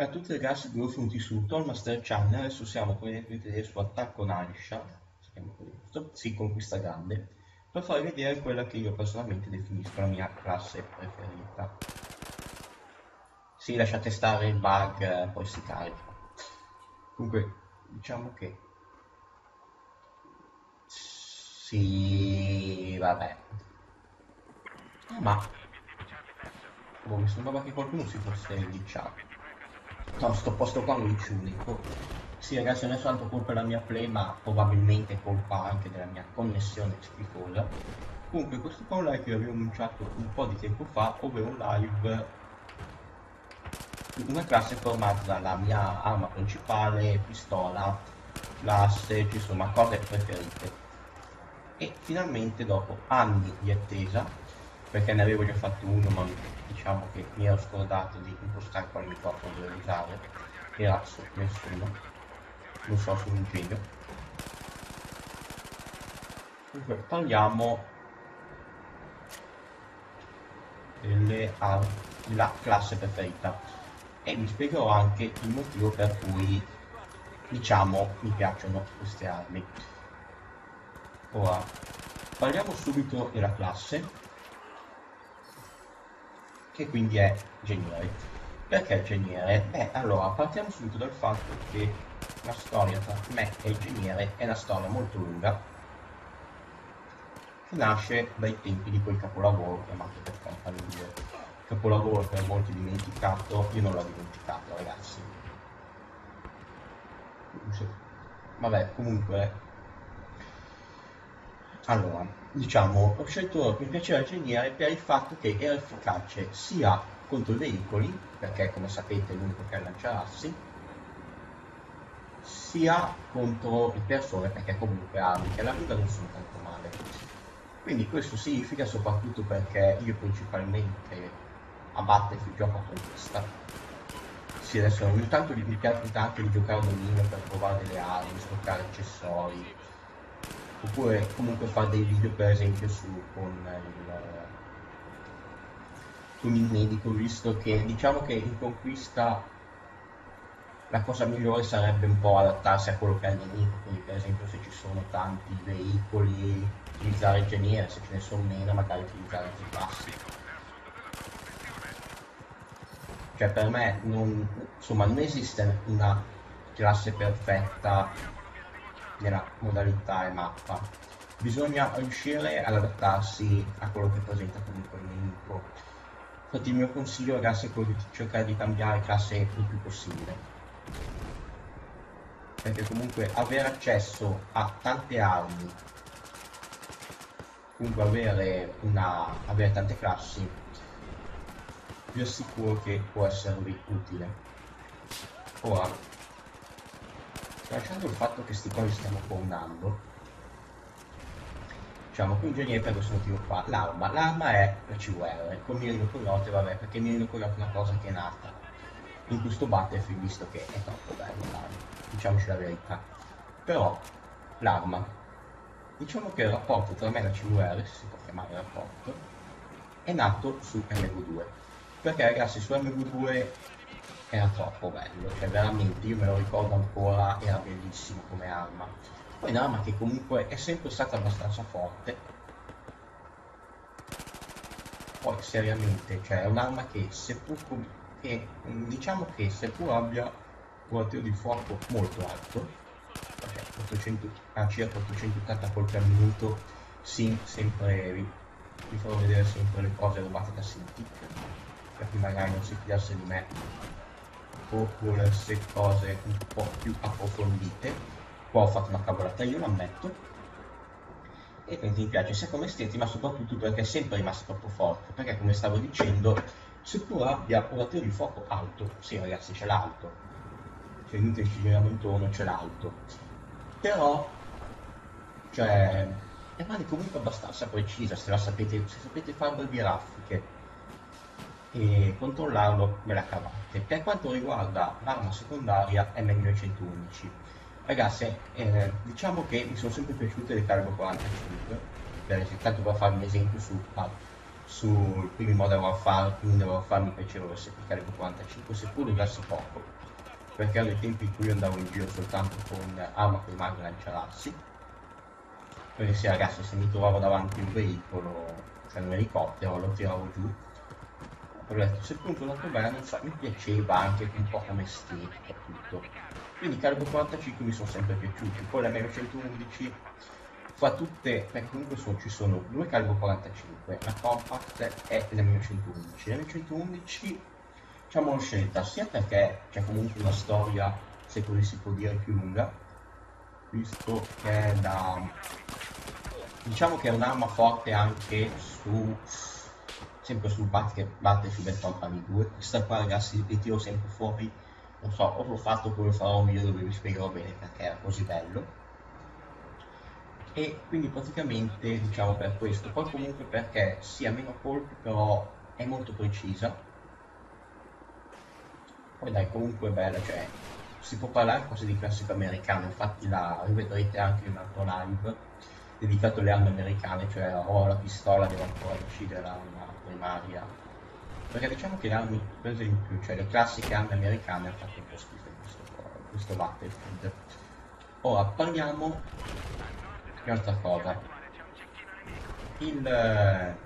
a tutti ragazzi benvenuti su Tollmaster Channel, adesso siamo come vedete su Attacco Nanisha, sì, conquista grande, per farvi vedere quella che io personalmente definisco la mia classe preferita. Sì, lasciate stare il bug, poi si carica. Comunque, diciamo che... Sì, vabbè. Ah, ma... Boh, mi sembrava che qualcuno si fosse glitchato. No, sto posto qua non c'è unico. Sì ragazzi non è soltanto colpa della mia play ma probabilmente colpa anche della mia connessione schifosa. Comunque questo qua è un live che avevo annunciato un po' di tempo fa, ovvero un live una classe formata dalla mia arma principale, pistola, classe, insomma cose preferite. E finalmente dopo anni di attesa, perché ne avevo già fatto uno ma diciamo che mi ero scordato di impostare quale microfono dovevo usare. Era su nessuno non so su un genio comunque parliamo delle della classe preferita e vi spiegherò anche il motivo per cui diciamo mi piacciono queste armi. Ora parliamo subito della classe che quindi è Geniere. Perché Geniere? Beh, allora, partiamo subito dal fatto che la storia tra me e Geniere è una storia molto lunga, che nasce dai tempi di quel capolavoro chiamato per Company 2. Capolavoro per molti dimenticato, io non l'ho dimenticato, ragazzi. Vabbè, comunque... Allora, diciamo, ho scelto, mi piaceva Geniere per il fatto che era efficace sia contro i veicoli, perché come sapete è l'unico che lancia assi, sia contro le persone, perché comunque armi che alla lunga non sono tanto male. Quindi questo significa soprattutto perché io principalmente a Battlefield gioco con questa. Sì, adesso ogni tanto mi piace anche di giocare a dominio per provare delle armi, sbloccare accessori, oppure comunque fare dei video per esempio su con il, con il medico visto che diciamo che in conquista la cosa migliore sarebbe un po' adattarsi a quello che è il nemico. Quindi per esempio se ci sono tanti veicoli utilizzare il geniere se ce ne sono meno magari utilizzare altri passi cioè per me non, insomma non esiste una classe perfetta nella modalità e mappa. Bisogna riuscire ad adattarsi a quello che presenta comunque il nemico. Infatti il mio consiglio ragazzi è quello di cercare di cambiare classe il più possibile. Perché comunque avere accesso a tante armi, comunque avere, una, avere tante classi, vi assicuro che può esservi utile. Ora, lasciando il fatto che sti cosi stiamo formando diciamo qui ingegnere per questo motivo qua. L'arma l'arma è la CVR con mirino coyote vabbè perché mirino coyote è una cosa che è nata in questo battlefield visto che è troppo bello l'arma diciamoci la verità. Però l'arma diciamo che il rapporto tra me e la CVR se si può chiamare rapporto è nato su MV2 perché ragazzi su MV2 era troppo bello, cioè veramente io me lo ricordo ancora, era bellissimo come arma. Poi un'arma che comunque è sempre stata abbastanza forte. Poi seriamente, cioè è un'arma che seppur che diciamo che seppur abbia un raggio di fuoco molto alto, cioè 800, a circa 880 colpi al minuto, sì, sempre vi, vi farò vedere sempre le cose rubate da Cintiq, per chi magari non si fidasse di me o volesse cose un po' più approfondite. Qua ho fatto una cavolata io l'ammetto e quindi mi piace sia come estetica ma soprattutto perché è sempre rimasto troppo forte. Perché come stavo dicendo seppur abbia un raggio di fuoco alto sì ragazzi c'è l'alto. Cioè inutile ci giriamo intorno c'è l'alto. Però cioè rimane comunque abbastanza precisa se la sapete se sapete fare brevi raffiche e controllarlo me la cavate. Per quanto riguarda l'arma secondaria M1911, ragazzi, eh, diciamo che mi sono sempre piaciute le calibro 45, per tanto per farvi un esempio su ah, sul primo Modern Warfare, primo Modern Warfare mi piaceva l'SP calibro 45 seppur durassi poco perché erano i tempi in cui andavo in giro soltanto con arma primaria lanciarazzi perché sì ragazzi se mi trovavo davanti un veicolo cioè un elicottero lo tiravo giù ho se punto dato bene non so mi piaceva anche un po' come stile tutto quindi calibro 45 mi sono sempre piaciuti poi la M111 fra tutte perché comunque sono, ci sono due calibro 45 la compact e la M111 la M111 diciamo l'ho scelta sia perché c'è comunque una storia se così si può dire più lunga visto che è da diciamo che è un'arma forte anche su sempre sul bat che batte su Bad Company 2 questa qua ragazzi li tiro sempre fuori. Non so o l'ho fatto come farò un video dove vi spiegherò bene perché era così bello. E quindi praticamente diciamo per questo. Poi comunque perché sia meno colpi però è molto precisa. Poi dai, comunque è bella, cioè si può parlare quasi di classico americano, infatti la rivedrete anche in un altro live dedicato alle armi americane, cioè ho la pistola, devo ancora decidere l'arma primaria. Perché diciamo che le armi, per esempio, cioè le classiche armi americane hanno fatto un po' schifo in questo, questo Battlefield. Ora parliamo di un'altra cosa. Il, per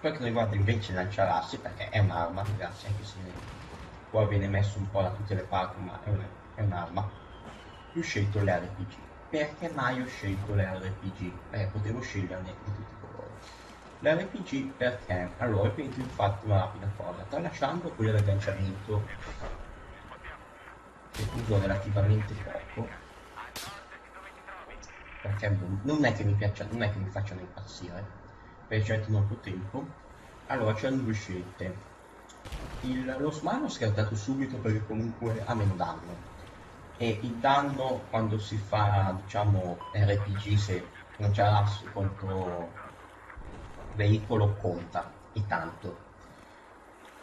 quanto riguarda invece il lancialassi, perché è un'arma, grazie anche se poi viene messo un po' da tutte le parti, ma è, un'arma. Ho scelto le RPG. Perché mai ho scelto le RPG? Perché potevo sceglierne di tutti i colori. Le RPG perché? Allora, penso infatti una rapida cosa. Tralasciando quella del lanciamento, che uso relativamente poco, perché non è che mi piaccia, non è che mi facciano impazzire, ci mettono molto tempo. Allora, c'erano due scelte il, lo smano scartato subito perché comunque ha meno danno e il danno quando si fa diciamo RPG se non c'è l'asso contro veicolo conta e tanto.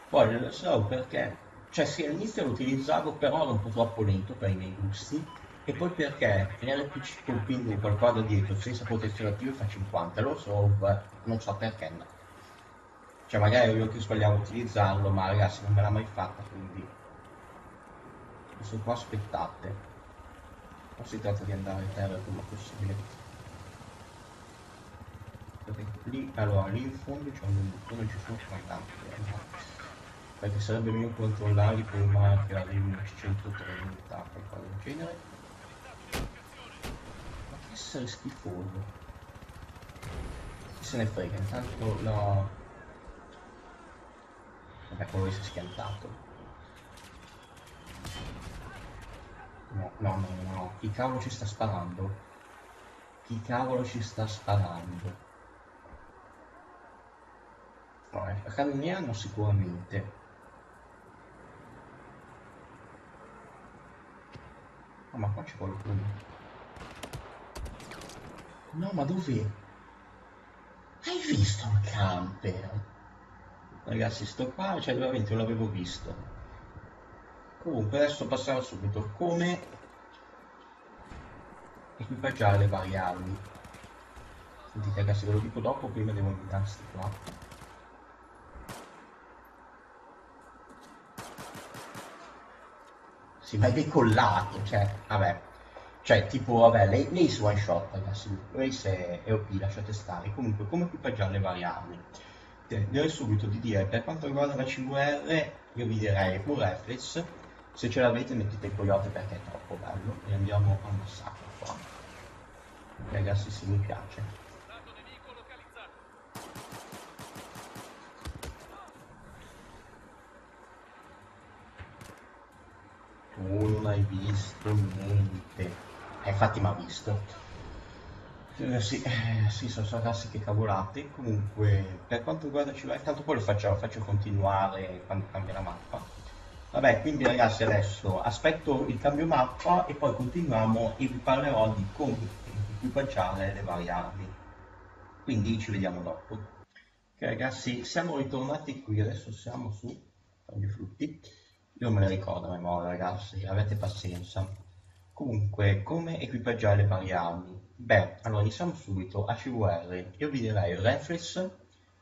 Poi lo so perché cioè sì all'inizio lo utilizzavo però era un po' troppo lento per i miei gusti. E poi perché RPG colpendo qualcosa dietro senza protezione attiva fa 50 lo so non so perché no cioè magari io che sbagliavo utilizzarlo ma ragazzi non me l'ha mai fatta quindi questo qua aspettate. Non si tratta di andare a terra il prima possibile. Perché lì allora lì in fondo c'è un bottone ci sono comandanti perché sarebbe meglio controllarli prima che arrivi a 130 qualcosa del genere. Ma che essere schifoso? Chi se ne frega? Intanto la Vabbè, quello si è schiantato. No, no, no, no, Chi cavolo ci sta sparando? Chi cavolo ci sta sparando? No, è Cannoniano sicuramente. Oh, ma qua c'è qualcuno. No, ma dove? Hai visto il camper? ragazzi sto qua cioè veramente non l'avevo visto comunque adesso passiamo subito come equipaggiare le varie armi sentite ragazzi ve lo dico dopo prima devo invitare sti qua. Si ma è decollato cioè vabbè. Cioè tipo vabbè lei, lei su one shot ragazzi lei se è OP lasciate stare. Comunque come equipaggiare le varie armi direi subito di dire per quanto riguarda la CVR io vi direi un reflex se ce l'avete mettete il coyote perché è troppo bello e andiamo a un massacro qua ragazzi se mi piace tu non hai visto niente eh, infatti mi ha visto eh, sì, eh, sì, sono sarcassi che cavolate. Comunque, per quanto riguarda CVR, tanto poi lo faccio, faccio continuare quando cambia la mappa. Vabbè, quindi ragazzi adesso aspetto il cambio mappa e poi continuiamo e vi parlerò di come equipaggiare le varie armi. Quindi ci vediamo dopo. Ok ragazzi, siamo ritornati qui, adesso siamo su Fagli Frutti. Io me le ricordo a memoria ragazzi, avete pazienza. Comunque, come equipaggiare le varie armi? Beh, allora iniziamo subito a CVR. Io vi direi Reflex,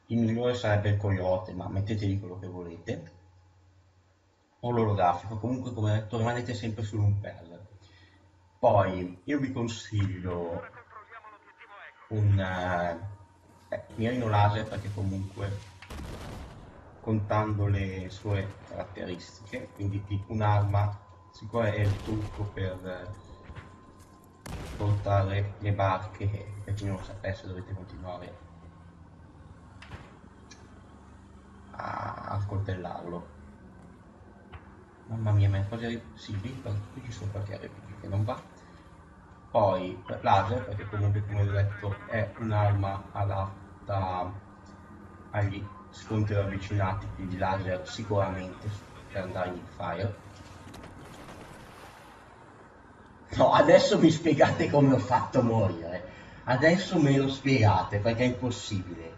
il migliore sarebbe il coyote, ma mettetevi quello che volete, o l'olografico, comunque come rimanete sempre sull'un per. Poi io vi consiglio un eh, mirino laser perché comunque contando le sue caratteristiche, quindi un'arma sicuramente è il trucco per portare le barche che per chi non lo sapesse dovete continuare a coltellarlo mamma mia ma quasi sì, qui, qui ci sono qualche replica che non va. Poi laser perché comunque come ho detto è un'arma adatta agli scontri ravvicinati quindi laser sicuramente per andare in fire. No adesso mi spiegate come ho fatto a morire. Adesso me lo spiegate perché è impossibile.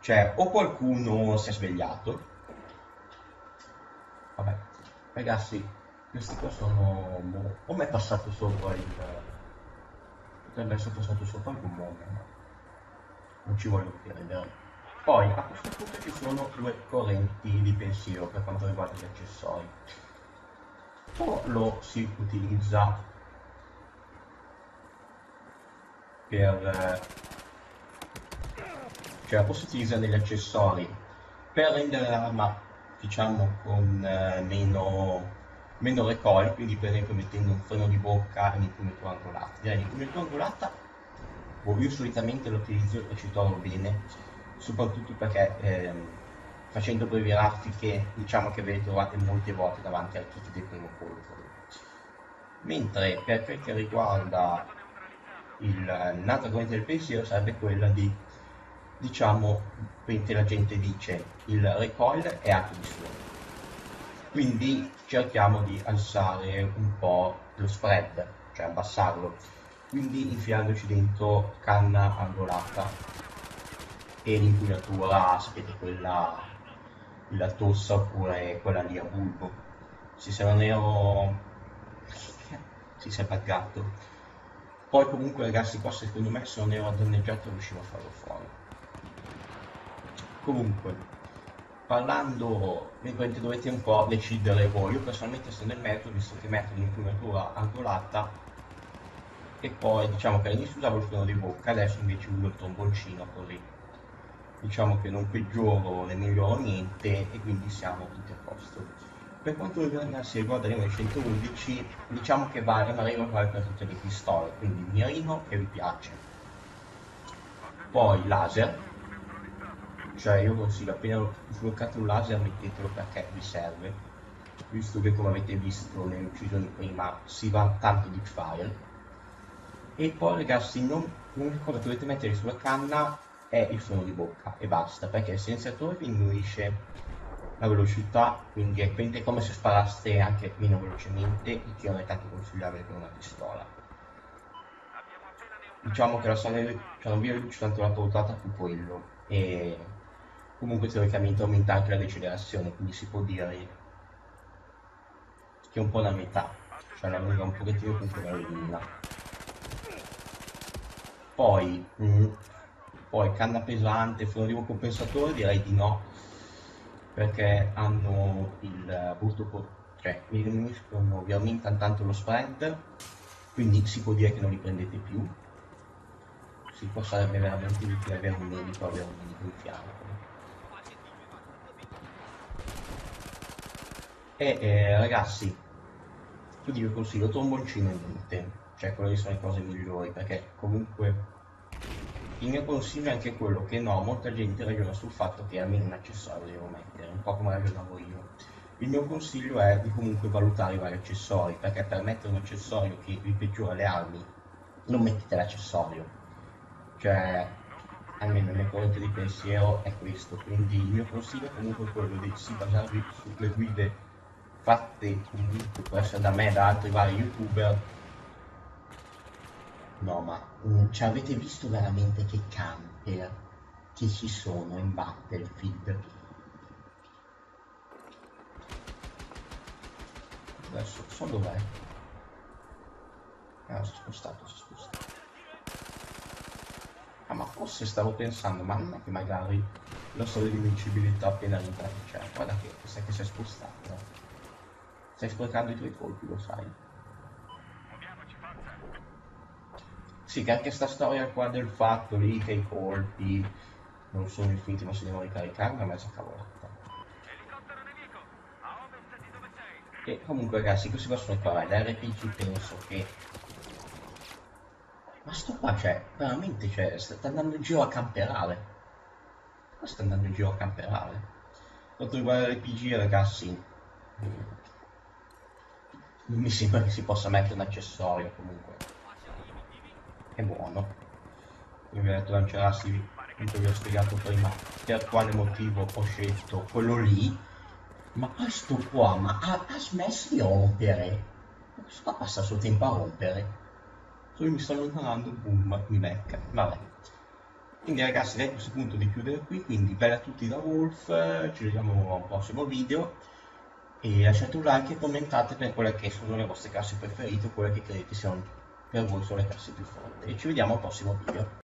Cioè, o qualcuno si è svegliato. Ragazzi, questi qua sono... Boh, o mi è passato sopra il... Potrebbe essere passato sopra il gommone, ma non ci voglio credere. Poi, a questo punto ci sono due correnti di pensiero per quanto riguarda gli accessori. O lo si utilizza per cioè posso utilizzare degli accessori per rendere l'arma diciamo con eh, meno, meno recoil quindi per esempio mettendo un freno di bocca e un'impugnatura angolata direi l'impugnatura angolata boh, io solitamente lo utilizzo e ci trovo bene soprattutto perché ehm, facendo brevi raffiche diciamo che ve le trovate molte volte davanti al kit del primo colpo. Mentre per quel che riguarda il, l'altra corrente del pensiero sarebbe quella di diciamo, quindi la gente dice il recoil è atto di suono. Quindi cerchiamo di alzare un po' lo spread, cioè abbassarlo. Quindi infilandoci dentro canna angolata e l'impugnatura, sapete, quella la tossa oppure quella lì a bulbo. Se se non ero si si è buggato. Poi comunque ragazzi qua secondo me se non ero danneggiato riuscivo a farlo fuori comunque parlando mentre dovete un po' decidere voi. Io personalmente sono nel metodo visto che metto l'impugnatura angolata e poi diciamo che all'inizio usavo il freno di bocca. Adesso invece uso il tromboncino così. Diciamo che non peggioro né miglioro niente e quindi siamo tutti a posto. Per quanto riguarda si riguarda l'M 111 diciamo che vale ma arriva vale per tutte le pistole quindi mirino che vi piace. Poi laser cioè io consiglio appena sbloccate un laser mettetelo perché vi serve. Visto che come avete visto nelle uccisioni prima si va tanto di fire e poi ragazzi non, l'unica cosa che dovete mettere sulla canna è il suono di bocca e basta perché il silenziatore diminuisce la velocità quindi è come se sparaste anche meno velocemente il che non è tanto consigliabile per una pistola. Diciamo che la sala cioè non vi riduce tanto la portata più quello. E comunque teoricamente aumenta anche la decelerazione, quindi si può dire che è un po' la metà, cioè la lunga un pochettino contro la elimina. Poi, mh, mm, poi canna pesante, freno compensatore direi di no, perché hanno il brutto cioè mi diminuiscono, vi aumentano tanto lo spread, quindi si può dire che non li prendete più. Si può sarebbe veramente utile avere un medico, avere un medico in fianco. E eh, ragazzi, io vi consiglio tromboncino in mente, cioè quelle sono le cose migliori, perché comunque il mio consiglio è anche quello che no, molta gente ragiona sul fatto che almeno un accessorio devo mettere, un po' come ragionavo io. Il mio consiglio è di comunque valutare i vari accessori, perché per mettere un accessorio che vi peggiora le armi, non mettete l'accessorio. Cioè, almeno nel mio corrente di pensiero è questo, quindi il mio consiglio è comunque quello di sì, basarvi sulle guide fatte comunque essere da me e da altri vari youtuber. No ma um, ci avete visto veramente che camper che ci sono in Battlefield? Adesso so dov'è. Ah si è spostato si è spostato. Ah ma forse stavo pensando, ma non è che magari storia di invincibilità appena entrati, cioè, guarda che sai che sei spostato, no? Stai sprecando i tuoi colpi, lo sai. Sì, che anche sta storia qua del fatto lì che i colpi non sono infiniti ma si devono ricaricare, una mezza cavolata. E comunque ragazzi, questi qua sono qua, l'RPG penso che... Ma sto qua, cioè, veramente, cioè, sta andando in giro a camperare. Qua sta andando in giro a camperare. Quanto riguarda l'RPG, ragazzi, non mi sembra che si possa mettere un accessorio comunque. È buono. Vi ho detto lancerassi, vi ho spiegato prima per quale motivo ho scelto quello lì ma questo qua, ma ha, ha smesso di rompere? Questo qua passa il suo tempo a rompere. Poi mi sto allontanando, boom, mi becca. Vabbè. Quindi ragazzi, direi a questo punto di chiudere qui, quindi bella a tutti da Wolf, ci vediamo al prossimo video e lasciate un like e commentate per quelle che sono le vostre classi preferite o quelle che credete siano per voi sono le classi più forti. E ci vediamo al prossimo video.